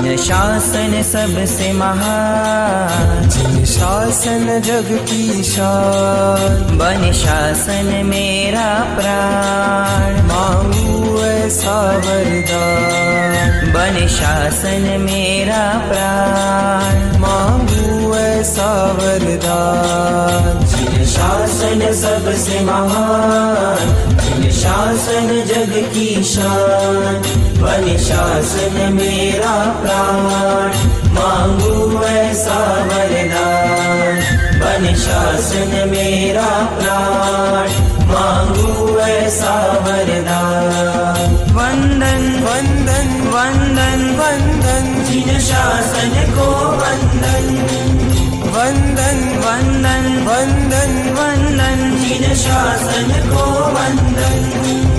शासन सबसे महान जिन शासन जग की शान। बन शासन मेरा प्राण, मांगू ऐसा वरदान। बन शासन मेरा प्राण, मांगू ऐसा वरदान। जिन शासन सबसे महान जिन शासन जग की शान बन शासन मेरा प्राण। मांगू ऐसा वरदान बन शासन मेरा प्राण। मांगू ऐसा वरदान वंदन वंदन वंदन वंदन। जिन शासन को वंदन। वंदन वंदन वंदन। जिन शासन को वंदन